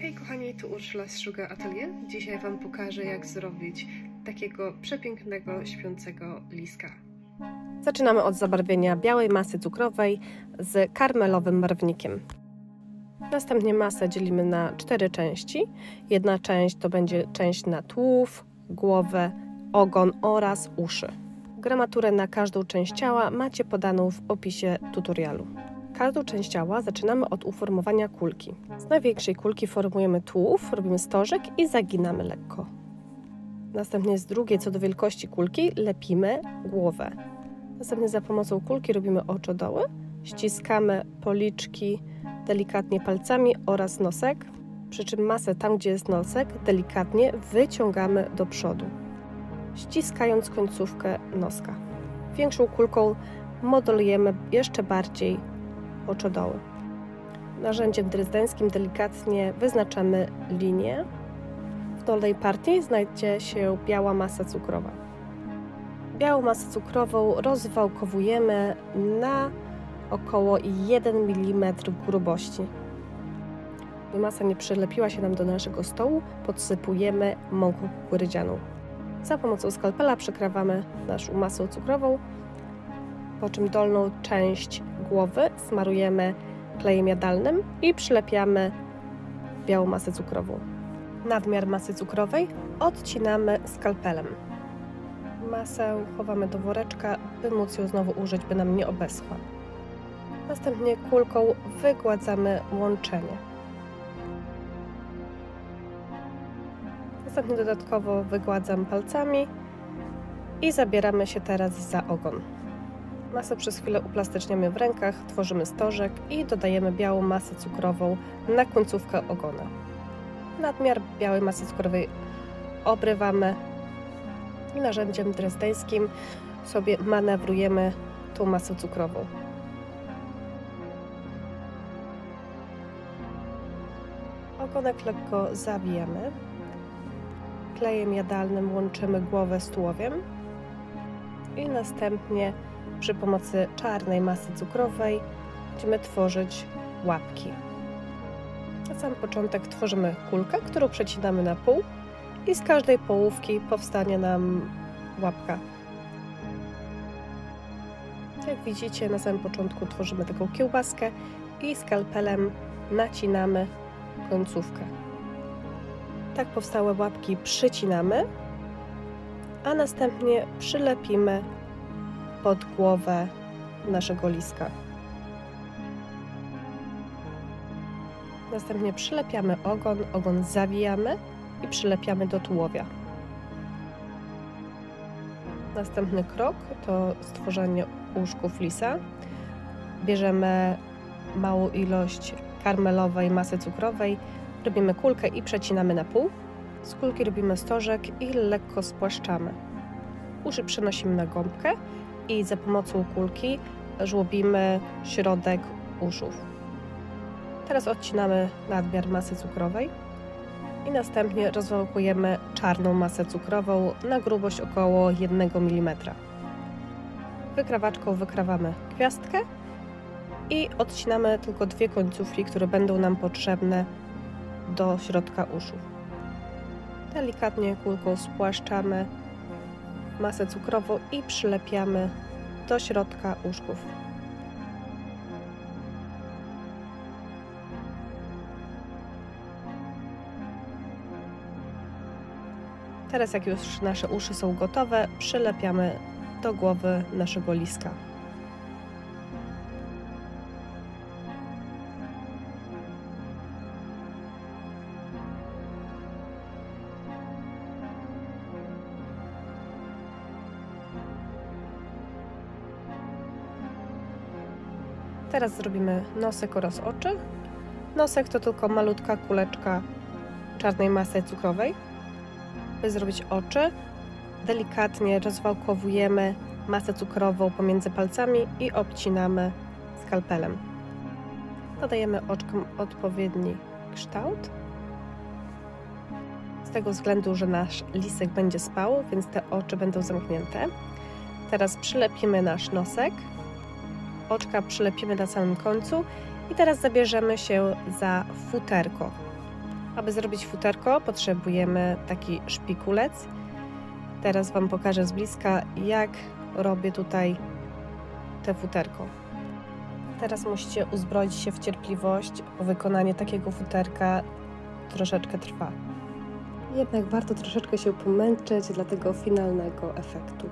Hej kochani, tu Urszula z Sugar Atelier. Dzisiaj Wam pokażę jak zrobić takiego przepięknego, śpiącego liska. Zaczynamy od zabarwienia białej masy cukrowej z karmelowym barwnikiem. Następnie masę dzielimy na cztery części. Jedna część to będzie część na tułów, głowę, ogon oraz uszy. Gramaturę na każdą część ciała macie podaną w opisie tutorialu. Każdą część ciała zaczynamy od uformowania kulki. Z największej kulki formujemy tułów, robimy stożek i zaginamy lekko. Następnie z drugiej co do wielkości kulki lepimy głowę. Następnie za pomocą kulki robimy oczodoły, ściskamy policzki delikatnie palcami oraz nosek, przy czym masę tam gdzie jest nosek delikatnie wyciągamy do przodu, ściskając końcówkę noska. Większą kulką modelujemy jeszcze bardziej oczodoły. Narzędziem dryzdeńskim delikatnie wyznaczamy linię. W dolnej partii znajdzie się biała masa cukrowa. Białą masę cukrową rozwałkowujemy na około 1 mm grubości. By masa nie przylepiła się nam do naszego stołu, podsypujemy mąką kukurydzianą. Za pomocą skalpela przekrawamy naszą masę cukrową, po czym dolną część głowy smarujemy klejem jadalnym i przylepiamy białą masę cukrową. Nadmiar masy cukrowej odcinamy skalpelem. Masę chowamy do woreczka, by móc ją znowu użyć, by nam nie obeschła. Następnie kulką wygładzamy łączenie. Następnie dodatkowo wygładzam palcami i zabieramy się teraz za ogon. Masę przez chwilę uplastyczniamy w rękach, tworzymy stożek i dodajemy białą masę cukrową na końcówkę ogona. Nadmiar białej masy cukrowej obrywamy i narzędziem drezdeńskim sobie manewrujemy tą masę cukrową. Ogonek lekko zawijamy. Klejem jadalnym łączymy głowę z tułowiem i następnie przy pomocy czarnej masy cukrowej będziemy tworzyć łapki. Na sam początek tworzymy kulkę, którą przecinamy na pół i z każdej połówki powstanie nam łapka. Jak widzicie, na samym początku tworzymy taką kiełbaskę i skalpelem nacinamy końcówkę. Tak powstałe łapki przycinamy, a następnie przylepimy pod głowę naszego liska. Następnie przylepiamy ogon, ogon zawijamy i przylepiamy do tułowia. Następny krok to stworzenie uszków lisa. Bierzemy małą ilość karmelowej masy cukrowej, robimy kulkę i przecinamy na pół. Z kulki robimy stożek i lekko spłaszczamy. Uszy przenosimy na gąbkę i za pomocą kulki żłobimy środek uszów. Teraz odcinamy nadmiar masy cukrowej i następnie rozwałkujemy czarną masę cukrową na grubość około 1 mm. Wykrawaczką wykrawamy gwiazdkę i odcinamy tylko dwie końcówki, które będą nam potrzebne do środka uszu. Delikatnie kulką spłaszczamy masę cukrową i przylepiamy do środka uszków. Teraz jak już nasze uszy są gotowe, przylepiamy do głowy naszego liska. Teraz zrobimy nosek oraz oczy. Nosek to tylko malutka kuleczka czarnej masy cukrowej. By zrobić oczy, delikatnie rozwałkowujemy masę cukrową pomiędzy palcami i obcinamy skalpelem. Dodajemy oczkom odpowiedni kształt. Z tego względu, że nasz lisek będzie spał, więc te oczy będą zamknięte. Teraz przylepimy nasz nosek oczka przylepimy na samym końcu i teraz zabierzemy się za futerko. Aby zrobić futerko potrzebujemy taki szpikulec. Teraz Wam pokażę z bliska jak robię tutaj te futerko. Teraz musicie uzbroić się w cierpliwość, bo wykonanie takiego futerka troszeczkę trwa. Jednak warto troszeczkę się pomęczyć dla tego finalnego efektu.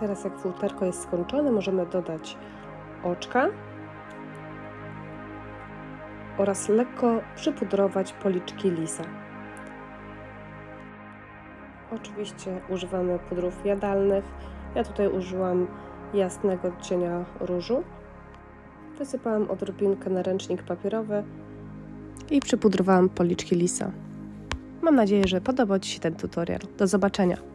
Teraz jak futerko jest skończone, możemy dodać oczka oraz lekko przypudrować policzki lisa. Oczywiście używamy pudrów jadalnych. Ja tutaj użyłam jasnego cienia różu. Wysypałam odrobinkę na ręcznik papierowy i przypudrowałam policzki lisa. Mam nadzieję, że podobał Ci się ten tutorial. Do zobaczenia!